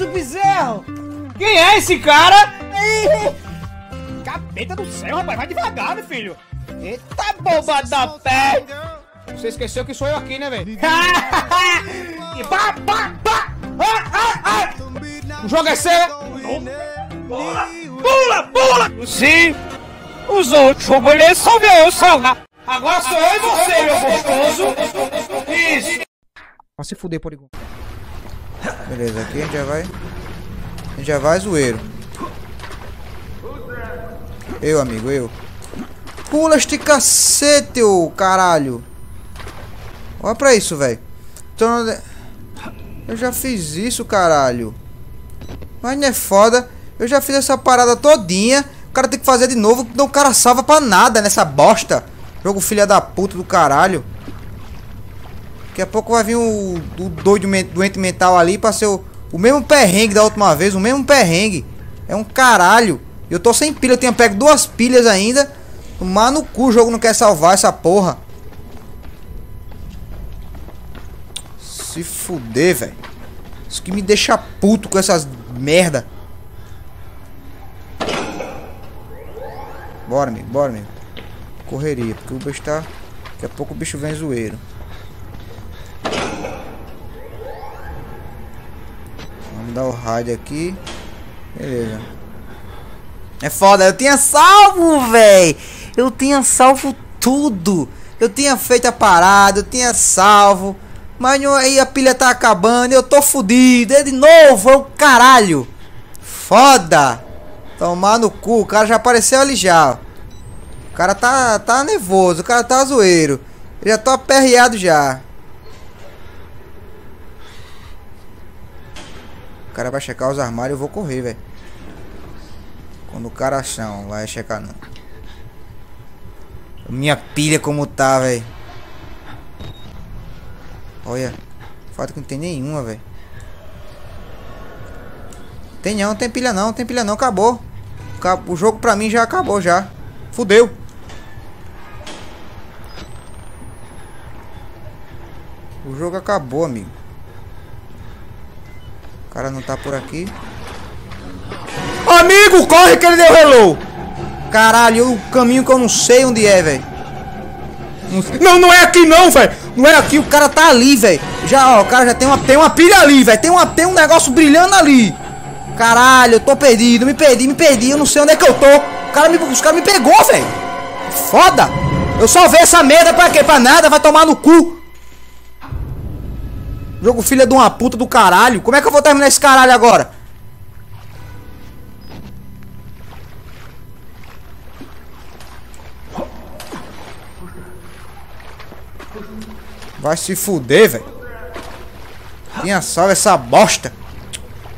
o bezerro! Quem é esse cara? Capeta do céu, rapaz, vai devagar, meu filho! Eita boba da pé! Você esqueceu que sou eu aqui, né, velho? Ah, ah, ah. O jogo é seu! Pula, pula, pula! Sim! Os outros só ver eu salvar! Agora sou eu e você, meu gostoso! Isso! Vai se fuder, Porygon. Beleza, aqui a gente já vai. A gente já vai zoeiro. Eu, amigo, eu. Pula este cacete, ô caralho. Olha pra isso, velho. Então, eu já fiz isso, caralho. Mas não é foda. Eu já fiz essa parada todinha. O cara tem que fazer de novo. Então o cara salva pra nada nessa bosta. Jogo filha da puta do caralho. Daqui a pouco vai vir o, o doido doente mental ali pra ser o, o mesmo perrengue da última vez. O mesmo perrengue. É um caralho. Eu tô sem pilha. Eu tinha pego duas pilhas ainda. Tomar no cu. O jogo não quer salvar essa porra. Se fuder, velho. Isso que me deixa puto com essas merda. Bora, amigo. Bora, amigo. Correria. Porque o bicho tá... Daqui a pouco o bicho vem zoeiro. Dar o rádio aqui. Beleza. É foda. Eu tinha salvo, velho. Eu tinha salvo tudo. Eu tinha feito a parada. Eu tinha salvo. Mas aí a pilha tá acabando eu tô fudido. É de novo, é o caralho. Foda. Tomar no cu, o cara já apareceu ali já. O cara tá, tá nervoso, o cara tá zoeiro. Eu já tô aperreado já. O cara vai checar os armários, eu vou correr, velho. Quando o cara não vai checar não. Minha pilha como tá, velho. Olha. Falta que não tem nenhuma, velho. Tem não, tem pilha não, tem pilha não, acabou. O jogo pra mim já acabou já. Fudeu. O jogo acabou, amigo. Cara não tá por aqui. Amigo, corre que ele deu hello. Caralho, o caminho que eu não sei onde é, velho. Não, não é aqui não, velho. Não é aqui, o cara tá ali, velho. Já, ó, o cara já tem uma, tem uma pilha ali, velho. Tem, uma, tem um negócio brilhando ali. Caralho, eu tô perdido. Me perdi, me perdi. Eu não sei onde é que eu tô. O cara me, os caras me pegou, velho. Foda. Eu só vi essa merda pra quê? Pra nada, vai tomar no cu. Jogo filha de uma puta do caralho. Como é que eu vou terminar esse caralho agora? Vai se fuder, velho. Tinha salvo essa bosta.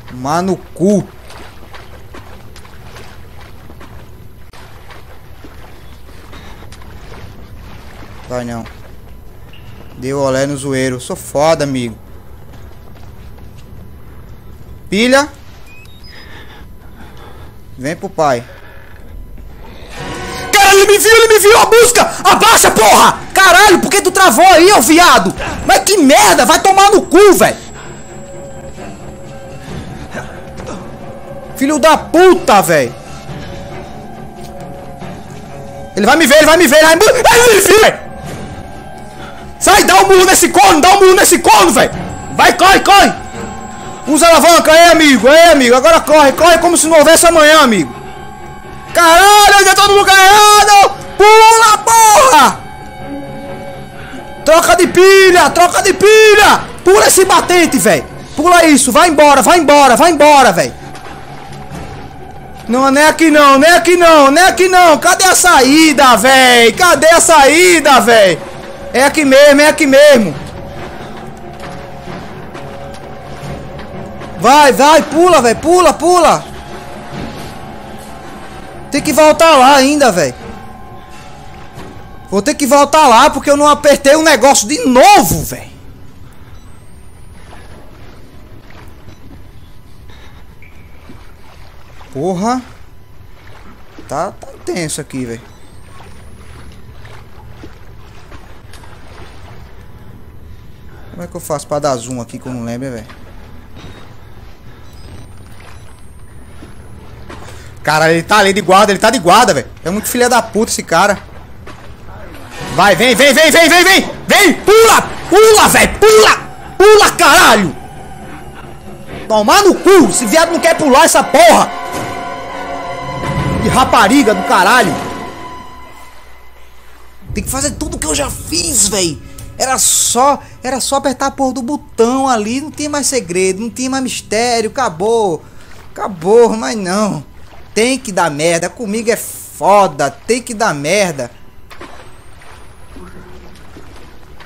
Tomar no cu. Vai não. Deu olé no zoeiro. Sou foda, amigo. Pilha. Vem pro pai. Cara, ele me viu, ele me viu. A busca. Abaixa, porra. Caralho, por que tu travou aí, ô viado? Mas que merda, vai tomar no cu, velho. Filho da puta, velho. Ele vai me ver, ele vai me ver. Ele vai me, ver, velho. Sai, dá um murro nesse corno, dá um murro nesse corno, velho. Vai, corre, corre. Usa alavanca, aí, amigo, aí, amigo. Agora corre, corre como se não houvesse amanhã, amigo. Caralho, já todo mundo ganhando. Pula, porra. Troca de pilha! Troca de pilha! Pula esse batente, velho! Pula isso! Vai embora, vai embora, vai embora, velho! Não, é aqui não, é aqui não, é aqui não! Cadê a saída, velho? Cadê a saída, velho? É aqui mesmo, é aqui mesmo! Vai, vai, pula, velho, pula, pula! Tem que voltar lá ainda, velho! Vou ter que voltar lá porque eu não apertei o negócio de novo, velho. Porra. Tá, tá tenso aqui, velho. Como é que eu faço pra dar zoom aqui que eu não lembro, velho? Cara, ele tá ali de guarda, ele tá de guarda, velho. É muito filha da puta esse cara. Vai, vem, vem, vem, vem, vem, vem! Vem! Pula! Pula, velho! Pula! Pula, caralho! Tomar no cu! Esse viado não quer pular essa porra! Que rapariga do caralho! Tem que fazer tudo que eu já fiz, velho! Era só, era só apertar a porra do botão ali, não tinha mais segredo, não tinha mais mistério, acabou. Acabou, mas não. Tem que dar merda, comigo é foda, tem que dar merda.